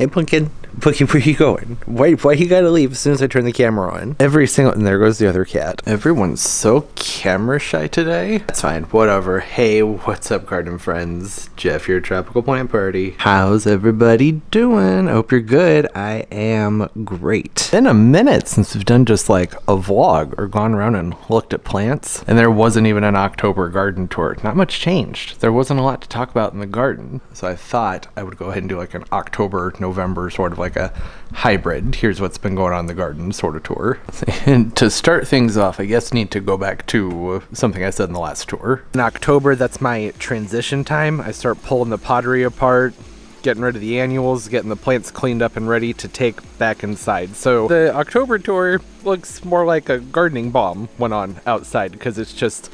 Hey, Pumpkin. Pumpkin, where you going? Why, why you gotta leave as soon as I turn the camera on? Every single... And there goes the other cat. Everyone's so camera shy today. That's fine. Whatever. Hey, what's up, garden friends? Jeff, your tropical plant party. How's everybody doing? I hope you're good. I am great. Been a minute since we've done just like a vlog or gone around and looked at plants. And there wasn't even an October garden tour. Not much changed. There wasn't a lot to talk about in the garden. So I thought I would go ahead and do like an October, November sort of like a hybrid. Here's what's been going on in the garden sort of tour. And to start things off, I guess need to go back to something I said in the last tour. In October, that's my transition time. I start pulling the pottery apart, getting rid of the annuals, getting the plants cleaned up and ready to take back inside. So the October tour looks more like a gardening bomb went on outside because it's just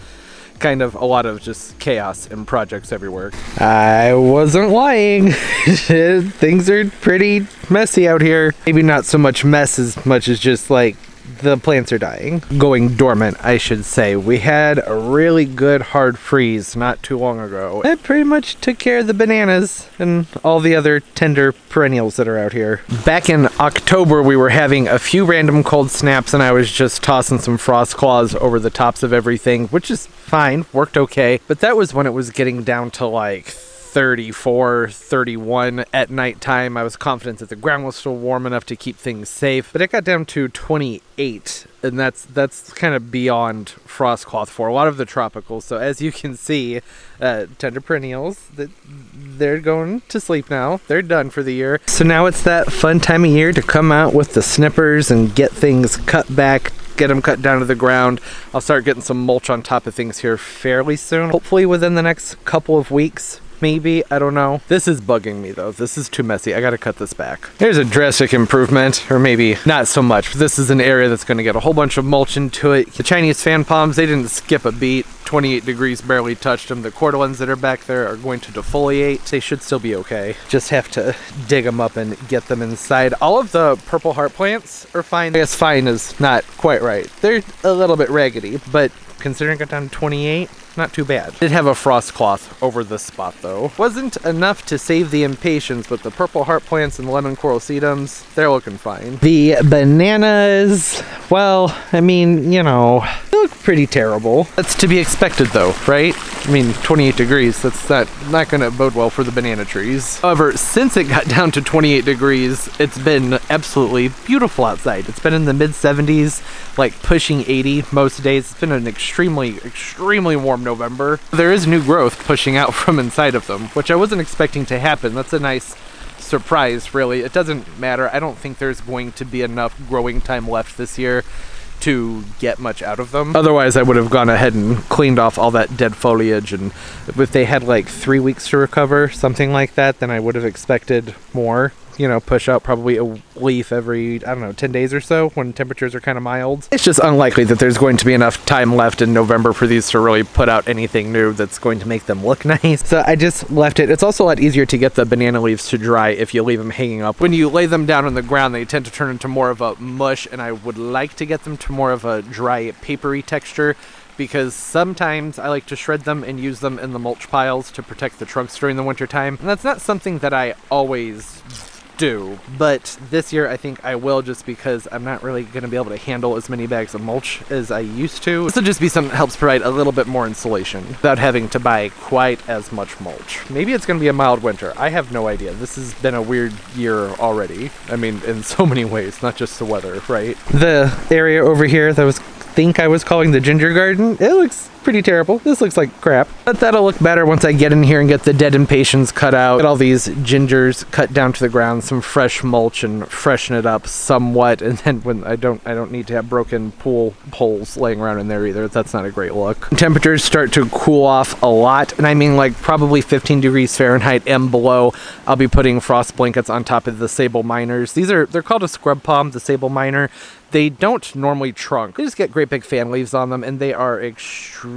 kind of a lot of just chaos and projects everywhere. I wasn't lying. Things are pretty messy out here. Maybe not so much mess as much as just like the plants are dying. Going dormant, I should say. We had a really good hard freeze not too long ago. That pretty much took care of the bananas and all the other tender perennials that are out here. Back in October, we were having a few random cold snaps and I was just tossing some frost cloths over the tops of everything, which is fine, worked okay. But that was when it was getting down to like 34, 31 at nighttime. I was confident that the ground was still warm enough to keep things safe, but it got down to 28, and that's that's kind of beyond frost cloth for a lot of the tropicals. So as you can see, uh, tender perennials that they're going to sleep now. They're done for the year. So now it's that fun time of year to come out with the snippers and get things cut back get them cut down to the ground. I'll start getting some mulch on top of things here fairly soon. Hopefully within the next couple of weeks maybe? I don't know. This is bugging me though. This is too messy. I gotta cut this back. Here's a drastic improvement or maybe not so much this is an area that's going to get a whole bunch of mulch into it. The chinese fan palms they didn't skip a beat. 28 degrees barely touched them the cordylines that are back there are going to defoliate. They should still be okay. Just have to dig them up and get them inside. All of the purple heart plants are fine. I guess fine is not quite right. They're a little bit raggedy but considering it down to 28 not too bad. Did have a frost cloth over this spot though. Wasn't enough to save the impatiens, but the purple heart plants and lemon coral sedums, they're looking fine. The bananas, well, I mean, you know, they look pretty terrible. That's to be expected though, right? I mean, 28 degrees, that's not, not gonna bode well for the banana trees. However, since it got down to 28 degrees, it's been absolutely beautiful outside. It's been in the mid 70s, like pushing 80 most days. It's been an extremely, extremely warm November. There is new growth pushing out from inside of them, which I wasn't expecting to happen. That's a nice surprise, really. It doesn't matter. I don't think there's going to be enough growing time left this year to get much out of them. Otherwise, I would have gone ahead and cleaned off all that dead foliage. And if they had like three weeks to recover, something like that, then I would have expected more you know, push out probably a leaf every, I don't know, 10 days or so when temperatures are kind of mild. It's just unlikely that there's going to be enough time left in November for these to really put out anything new that's going to make them look nice. So I just left it. It's also a lot easier to get the banana leaves to dry if you leave them hanging up. When you lay them down on the ground, they tend to turn into more of a mush, and I would like to get them to more of a dry, papery texture because sometimes I like to shred them and use them in the mulch piles to protect the trunks during the winter time. And that's not something that I always do. But this year I think I will just because I'm not really going to be able to handle as many bags of mulch as I used to. This will just be something that helps provide a little bit more insulation without having to buy quite as much mulch. Maybe it's going to be a mild winter. I have no idea. This has been a weird year already. I mean, in so many ways, not just the weather, right? The area over here that was think I was calling the ginger garden, it looks pretty terrible. This looks like crap. But that'll look better once I get in here and get the dead impatiens cut out, get all these gingers cut down to the ground, some fresh mulch and freshen it up somewhat. And then when I don't I don't need to have broken pool poles laying around in there either. That's not a great look. Temperatures start to cool off a lot. And I mean like probably 15 degrees Fahrenheit and below. I'll be putting frost blankets on top of the Sabal minors. These are they're called a scrub palm, the Sabal minor. They don't normally trunk. They just get great big fan leaves on them and they are extremely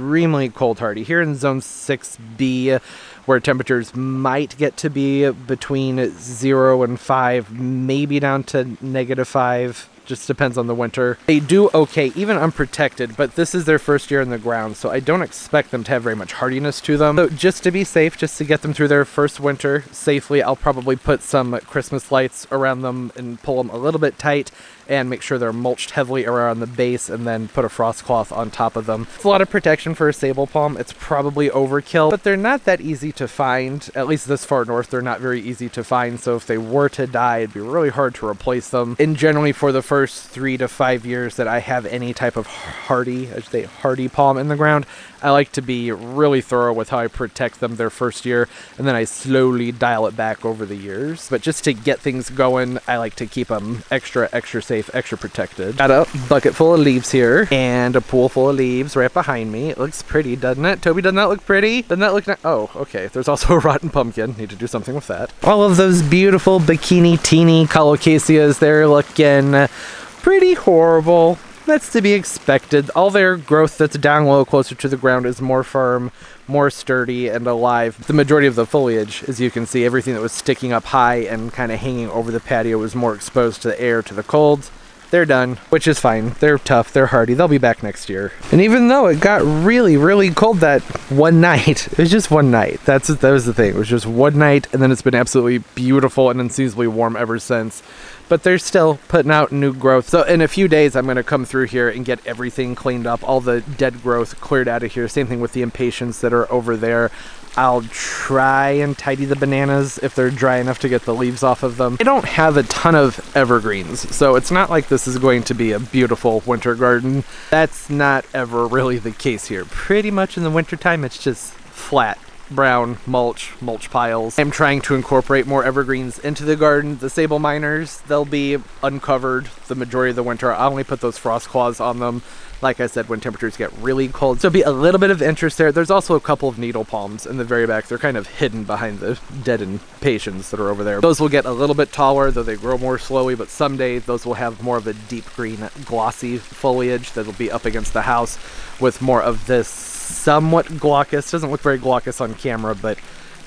cold hardy. Here in zone 6B, where temperatures might get to be between 0 and 5, maybe down to negative 5, Just depends on the winter. They do okay, even unprotected, but this is their first year in the ground, so I don't expect them to have very much hardiness to them. So just to be safe, just to get them through their first winter safely, I'll probably put some Christmas lights around them and pull them a little bit tight and make sure they're mulched heavily around the base and then put a frost cloth on top of them. It's a lot of protection for a Sabal palm. It's probably overkill, but they're not that easy to find. At least this far north, they're not very easy to find. So if they were to die, it'd be really hard to replace them. And generally for the first three to five years that I have any type of hardy, I say hardy palm in the ground, I like to be really thorough with how I protect them their first year, and then I slowly dial it back over the years. But just to get things going, I like to keep them extra, extra safe, extra protected. Got a bucket full of leaves here, and a pool full of leaves right behind me. It looks pretty, doesn't it? Toby, doesn't that look pretty? Doesn't that look nice? Oh, okay. There's also a rotten pumpkin. Need to do something with that. All of those beautiful Bikini-tini colocasias, they're looking pretty horrible that's to be expected. All their growth that's down low closer to the ground is more firm, more sturdy, and alive. The majority of the foliage, as you can see, everything that was sticking up high and kind of hanging over the patio was more exposed to the air, to the cold. They're done, which is fine. They're tough, they're hardy, they'll be back next year. And even though it got really, really cold that one night, it was just one night. That's that was the thing. It was just one night, and then it's been absolutely beautiful and unseasonably warm ever since but they're still putting out new growth. So in a few days, I'm going to come through here and get everything cleaned up, all the dead growth cleared out of here. Same thing with the impatiens that are over there. I'll try and tidy the bananas if they're dry enough to get the leaves off of them. I don't have a ton of evergreens, so it's not like this is going to be a beautiful winter garden. That's not ever really the case here. Pretty much in the wintertime, it's just flat brown mulch, mulch piles. I'm trying to incorporate more evergreens into the garden. The Sabal minors, they'll be uncovered the majority of the winter. I only put those frost cloths on them like I said, when temperatures get really cold. So be a little bit of interest there. There's also a couple of needle palms in the very back. They're kind of hidden behind the dead impatiens that are over there. Those will get a little bit taller, though they grow more slowly, but someday those will have more of a deep green, glossy foliage that'll be up against the house with more of this somewhat glaucous. Doesn't look very glaucous on camera, but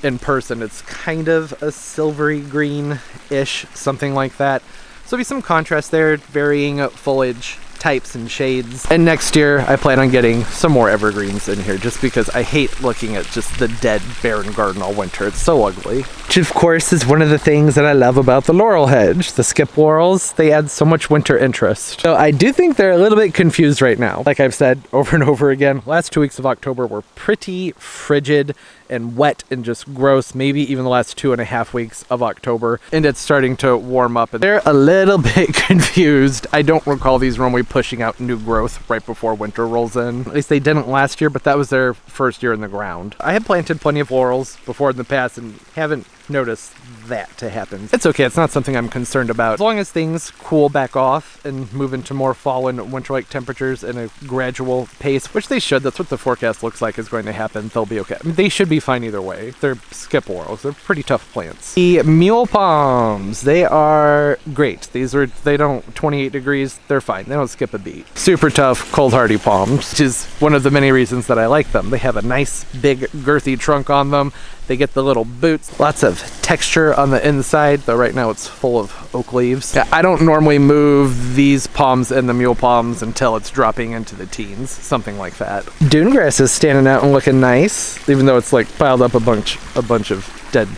in person it's kind of a silvery green-ish, something like that. So be some contrast there, varying foliage types and shades. And next year, I plan on getting some more evergreens in here just because I hate looking at just the dead barren garden all winter. It's so ugly. Which of course is one of the things that I love about the laurel hedge. The skip laurels, they add so much winter interest. So I do think they're a little bit confused right now. Like I've said over and over again, last two weeks of October were pretty frigid and wet and just gross, maybe even the last two and a half weeks of October. And it's starting to warm up and they're a little bit confused. I don't recall these normally pushing out new growth right before winter rolls in. At least they didn't last year, but that was their first year in the ground. I had planted plenty of laurels before in the past and haven't noticed that to happen. It's okay, it's not something I'm concerned about. As long as things cool back off and move into more fall and winter-like temperatures in a gradual pace, which they should, that's what the forecast looks like is going to happen, they'll be okay. I mean, they should be fine either way. They're skip laurels, they're pretty tough plants. The mule palms, they are great. These are, they don't, 28 degrees, they're fine. They don't skip a beat. Super tough, cold hardy palms, which is one of the many reasons that I like them. They have a nice, big, girthy trunk on them. They get the little boots, lots of texture on the inside, though right now it's full of oak leaves. I don't normally move these palms and the mule palms until it's dropping into the teens, something like that. Dune grass is standing out and looking nice, even though it's like piled up a bunch, a bunch of dead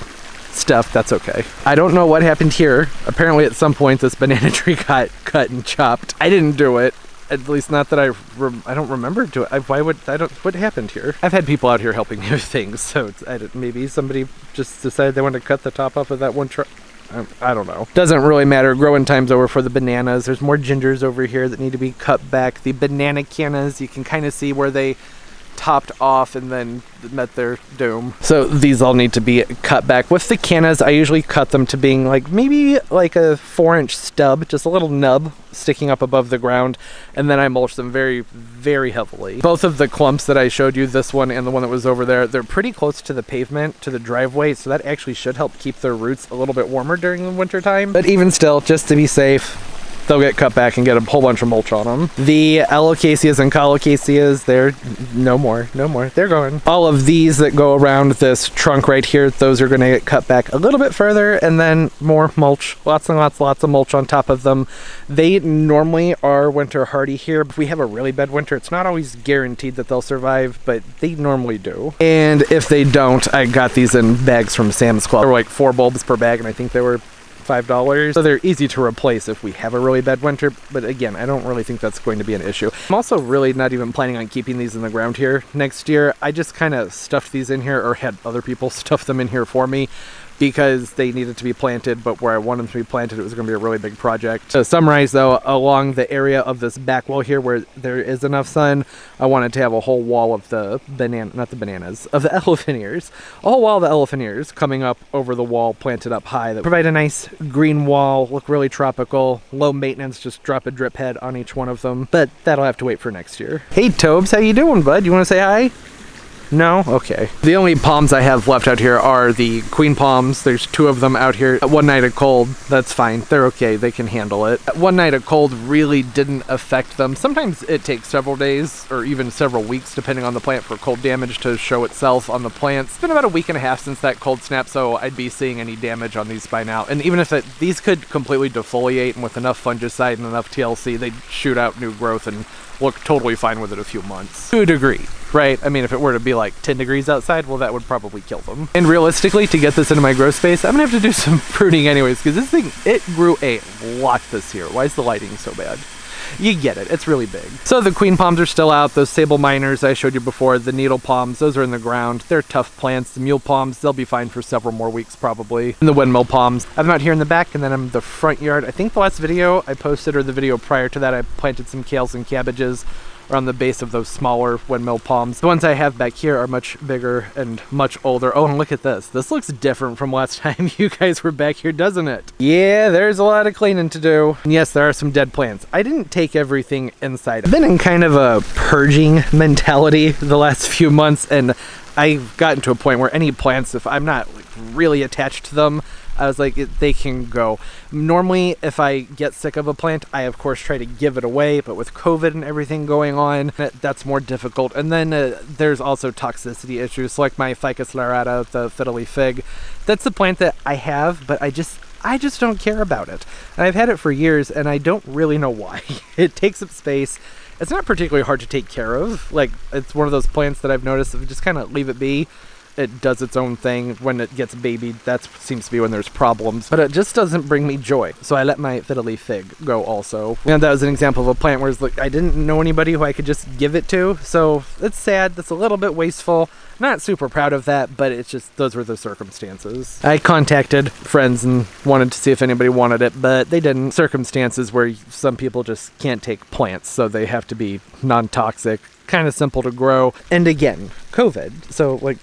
stuff, that's okay. I don't know what happened here. Apparently at some point this banana tree got cut and chopped. I didn't do it at least not that I I don't remember to I, why would I don't what happened here I've had people out here helping me with things so maybe somebody just decided they want to cut the top off of that one truck I don't know. Doesn't really matter. Growing time's over for the bananas. There's more gingers over here that need to be cut back. The banana cannas, you can kind of see where they topped off and then met their doom. So these all need to be cut back. With the cannas, I usually cut them to being like maybe like a four inch stub, just a little nub sticking up above the ground. And then I mulch them very, very heavily. Both of the clumps that I showed you, this one and the one that was over there, they're pretty close to the pavement, to the driveway. So that actually should help keep their roots a little bit warmer during the winter time. But even still, just to be safe, they'll get cut back and get a whole bunch of mulch on them. The alocasias and colocasias, they're no more, no more. They're going. All of these that go around this trunk right here, those are going to get cut back a little bit further and then more mulch. Lots and lots, lots of mulch on top of them. They normally are winter hardy here. If we have a really bad winter, it's not always guaranteed that they'll survive, but they normally do. And if they don't, I got these in bags from Sam's Club. They're like four bulbs per bag, and I think they were $5. So they're easy to replace if we have a really bad winter, but again, I don't really think that's going to be an issue. I'm also really not even planning on keeping these in the ground here next year. I just kind of stuffed these in here or had other people stuff them in here for me because they needed to be planted, but where I wanted them to be planted, it was going to be a really big project. To summarize though, along the area of this back wall here where there is enough sun, I wanted to have a whole wall of the banana, not the bananas, of the elephant ears, a whole wall of the elephant ears coming up over the wall, planted up high that provide a nice green wall, look really tropical, low maintenance, just drop a drip head on each one of them, but that'll have to wait for next year. Hey Tobes, how you doing, bud? You want to say hi? No? Okay. The only palms I have left out here are the queen palms. There's two of them out here. Uh, one night of cold, that's fine. They're okay. They can handle it. Uh, one night of cold really didn't affect them. Sometimes it takes several days or even several weeks, depending on the plant, for cold damage to show itself on the plants. It's been about a week and a half since that cold snap, so I'd be seeing any damage on these by now. And even if it, these could completely defoliate and with enough fungicide and enough TLC, they'd shoot out new growth and look totally fine with it a few months. To a degree, right? I mean, if it were to be like 10 degrees outside, well, that would probably kill them. And realistically, to get this into my grow space, I'm gonna have to do some pruning anyways, because this thing, it grew a lot this year. Why is the lighting so bad? you get it. It's really big. So the queen palms are still out. Those Sabal minors I showed you before, the needle palms, those are in the ground. They're tough plants. The mule palms, they'll be fine for several more weeks probably. And the windmill palms. I'm out here in the back and then I'm the front yard. I think the last video I posted or the video prior to that, I planted some kales and cabbages around the base of those smaller windmill palms. The ones I have back here are much bigger and much older. Oh, and look at this. This looks different from last time you guys were back here, doesn't it? Yeah, there's a lot of cleaning to do. And yes, there are some dead plants. I didn't take everything inside. I've been in kind of a purging mentality the last few months, and I've gotten to a point where any plants, if I'm not like, really attached to them, I was like, they can go. Normally, if I get sick of a plant, I of course try to give it away, but with COVID and everything going on, that's more difficult. And then uh, there's also toxicity issues, like my Ficus lyrata, the fiddly fig. That's the plant that I have, but I just I just don't care about it. And I've had it for years, and I don't really know why. it takes up space. It's not particularly hard to take care of. Like, it's one of those plants that I've noticed if you just kind of leave it be, it does its own thing. When it gets babied, that seems to be when there's problems. But it just doesn't bring me joy. So I let my fiddly fig go also. And that was an example of a plant where it's like I didn't know anybody who I could just give it to. So it's sad. That's a little bit wasteful. Not super proud of that, but it's just those were the circumstances. I contacted friends and wanted to see if anybody wanted it, but they didn't. Circumstances where some people just can't take plants, so they have to be non-toxic kind of simple to grow. And again, COVID. So, like,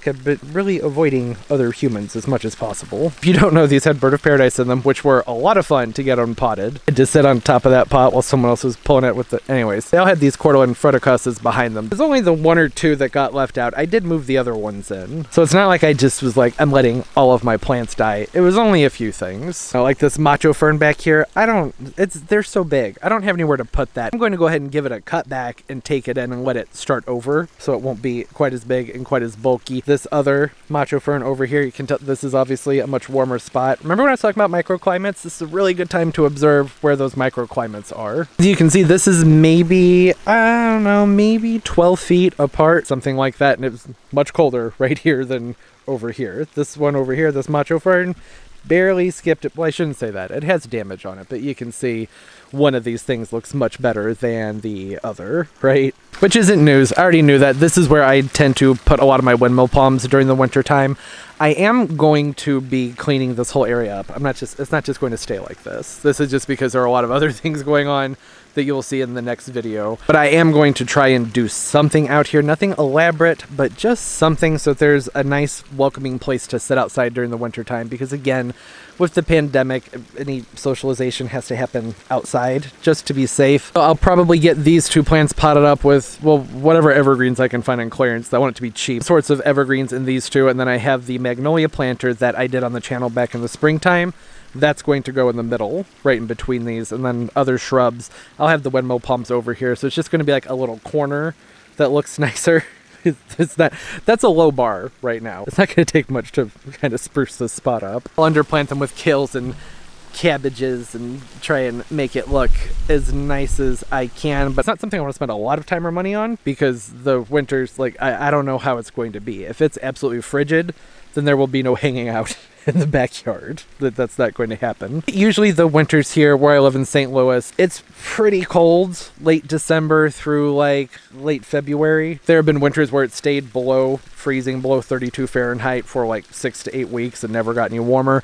really avoiding other humans as much as possible. If you don't know, these had Bird of Paradise in them, which were a lot of fun to get unpotted. I just sit on top of that pot while someone else was pulling it with the. Anyways, they all had these Cordyline fruticosas behind them. There's only the one or two that got left out. I did move the other ones in. So it's not like I just was like, I'm letting all of my plants die. It was only a few things. I like this macho fern back here. I don't, it's, they're so big. I don't have anywhere to put that. I'm going to go ahead and give it a cut back and take it in and let it start over so it won't be quite as big and quite as bulky. This other macho fern over here, you can tell this is obviously a much warmer spot. Remember when I was talking about microclimates? This is a really good time to observe where those microclimates are. As you can see, this is maybe, I don't know, maybe 12 feet apart, something like that. And it's much colder right here than over here. This one over here, this macho fern, barely skipped it. Well, I shouldn't say that. It has damage on it, but you can see one of these things looks much better than the other, right? Which isn't news. I already knew that. This is where I tend to put a lot of my windmill palms during the winter time. I am going to be cleaning this whole area up. I'm not just, it's not just going to stay like this. This is just because there are a lot of other things going on that you'll see in the next video. But I am going to try and do something out here. Nothing elaborate, but just something so there's a nice welcoming place to sit outside during the winter time. Because again, with the pandemic, any socialization has to happen outside just to be safe. I'll probably get these two plants potted up with, well, whatever evergreens I can find on clearance. I want it to be cheap. Sorts of evergreens in these two, and then I have the magnolia planter that I did on the channel back in the springtime. That's going to go in the middle, right in between these, and then other shrubs. I'll have the windmill palms over here, so it's just going to be like a little corner that looks nicer. it's not, that's a low bar right now. It's not going to take much to kind of spruce this spot up. I'll underplant them with kales and cabbages and try and make it look as nice as I can. But it's not something I want to spend a lot of time or money on because the winters, like, I, I don't know how it's going to be. If it's absolutely frigid, then there will be no hanging out in the backyard. That that's not going to happen. Usually the winters here where I live in St. Louis, it's pretty cold late December through like late February. There have been winters where it stayed below freezing, below 32 Fahrenheit for like 6 to 8 weeks and never got any warmer.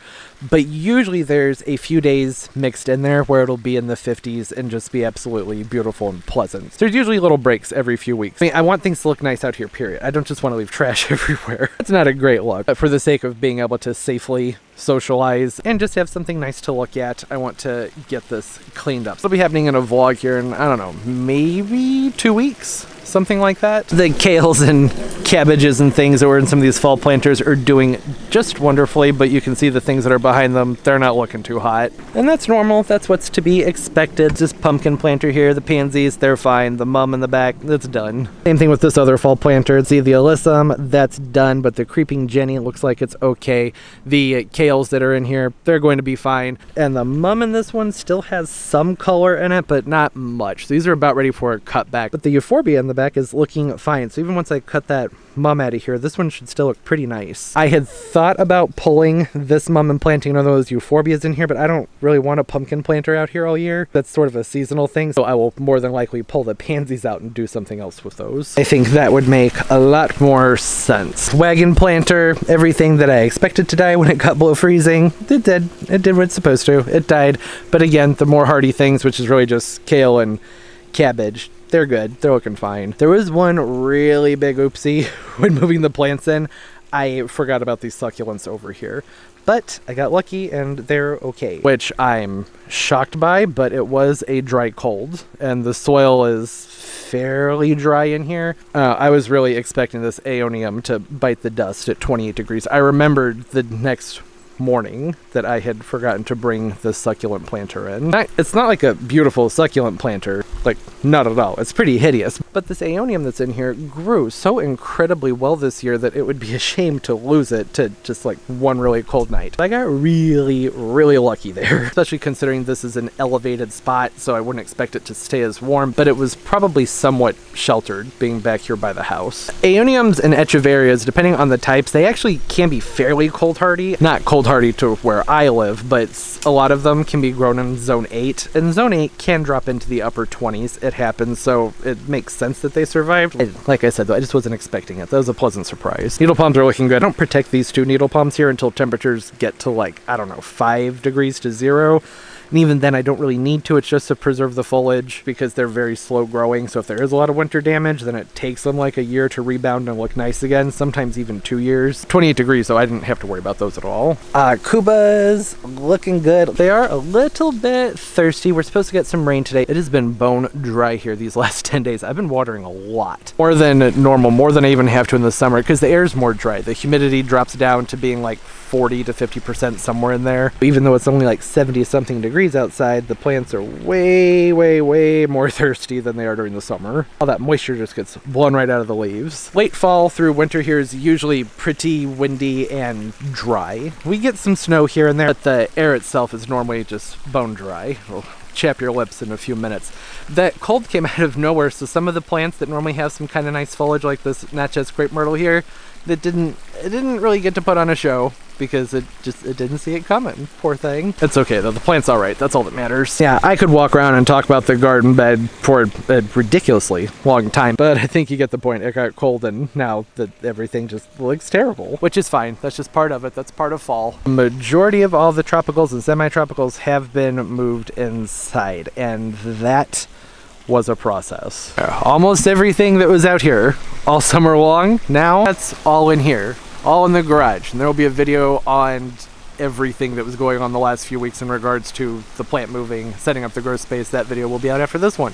But usually there's a few days mixed in there where it'll be in the 50s and just be absolutely beautiful and pleasant. There's usually little breaks every few weeks. I mean, I want things to look nice out here, period. I don't just want to leave trash everywhere. That's not a great look. For the sake of being able to safely socialize and just have something nice to look at, I want to get this cleaned up. It'll be happening in a vlog here in, I don't know, maybe two weeks? something like that. The kales and cabbages and things that were in some of these fall planters are doing just wonderfully, but you can see the things that are behind them, they're not looking too hot. And that's normal, that's what's to be expected. This pumpkin planter here, the pansies, they're fine. The mum in the back, that's done. Same thing with this other fall planter. See the alyssum, that's done, but the creeping Jenny looks like it's okay. The that are in here, they're going to be fine. And the mum in this one still has some color in it, but not much. These are about ready for a cut back. But the euphorbia in the back is looking fine. So even once I cut that mum out of here, this one should still look pretty nice. I had thought about pulling this mum and planting one of those euphorbias in here, but I don't really want a pumpkin planter out here all year. That's sort of a seasonal thing, so I will more than likely pull the pansies out and do something else with those. I think that would make a lot more sense. Wagon planter, everything that I expected to die when it got below freezing, it did. It did what it's supposed to. It died. But again, the more hardy things, which is really just kale and cabbage, they're good. They're looking fine. There was one really big oopsie when moving the plants in. I forgot about these succulents over here. But I got lucky and they're okay. Which I'm shocked by, but it was a dry cold and the soil is fairly dry in here. Uh, I was really expecting this aeonium to bite the dust at 28 degrees. I remembered the next morning that I had forgotten to bring the succulent planter in. It's not like a beautiful succulent planter, like not at all. It's pretty hideous. But this aeonium that's in here grew so incredibly well this year that it would be a shame to lose it to just like one really cold night. I got really, really lucky there, especially considering this is an elevated spot, so I wouldn't expect it to stay as warm, but it was probably somewhat sheltered being back here by the house. Aeoniums and echeverias, depending on the types, they actually can be fairly cold hardy. Not cold hardy to where I live, but a lot of them can be grown in zone 8, and zone 8 can drop into the upper 20s. It happens, so it makes sense that they survived. I, like I said, though, I just wasn't expecting it. That was a pleasant surprise. Needle palms are looking good. I don't protect these two needle palms here until temperatures get to like, I don't know, 5 degrees to 0. And even then, I don't really need to. It's just to preserve the foliage because they're very slow growing. So if there is a lot of winter damage, then it takes them like a year to rebound and look nice again. Sometimes even two years. 28 degrees, so I didn't have to worry about those at all. Uh, Kubas looking good. They are a little bit thirsty. We're supposed to get some rain today. It has been bone dry here these last 10 days. I've been watering a lot. More than normal, more than I even have to in the summer because the air is more dry. The humidity drops down to being like 40 to 50% somewhere in there. Even though it's only like 70 something degrees outside, the plants are way, way, way more thirsty than they are during the summer. All that moisture just gets blown right out of the leaves. Late fall through winter here is usually pretty windy and dry. We get some snow here and there, but the air itself is normally just bone dry. We'll chap your lips in a few minutes. That cold came out of nowhere, so some of the plants that normally have some kind of nice foliage like this Natchez crepe myrtle here, that didn't it didn't really get to put on a show because it just it didn't see it coming. Poor thing. It's okay though. The plant's all right. That's all that matters. Yeah, I could walk around and talk about the garden bed for a ridiculously long time, but I think you get the point. It got cold and now that everything just looks terrible, which is fine. That's just part of it. That's part of fall. Majority of all the tropicals and semi-tropicals have been moved inside, and that was a process. Almost everything that was out here all summer long, now that's all in here all in the garage. And there will be a video on everything that was going on the last few weeks in regards to the plant moving, setting up the grow space. That video will be out after this one.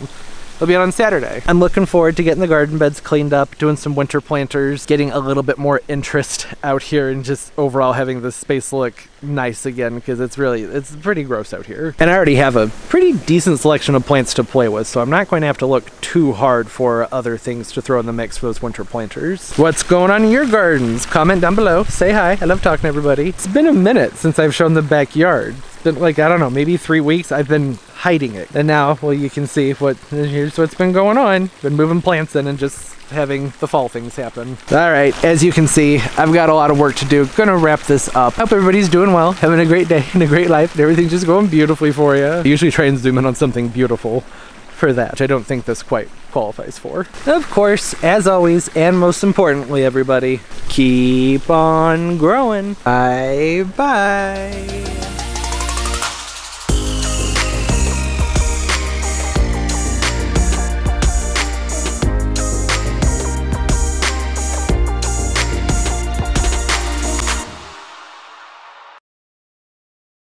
It'll be on Saturday. I'm looking forward to getting the garden beds cleaned up, doing some winter planters, getting a little bit more interest out here and just overall having the space look nice again because it's really it's pretty gross out here. And I already have a pretty decent selection of plants to play with, so I'm not going to have to look too hard for other things to throw in the mix for those winter planters. What's going on in your gardens? Comment down below. Say hi. I love talking to everybody. It's been a minute since I've shown the backyard. It's been like, I don't know, maybe three weeks. I've been hiding it. And now, well, you can see what here's what's been going on. Been moving plants in and just having the fall things happen. All right, as you can see, I've got a lot of work to do. Gonna wrap this up. Hope everybody's doing well, having a great day and a great life, and everything's just going beautifully for you. I usually try and zoom in on something beautiful for that, I don't think this quite qualifies for. Of course, as always, and most importantly, everybody, keep on growing. Bye bye.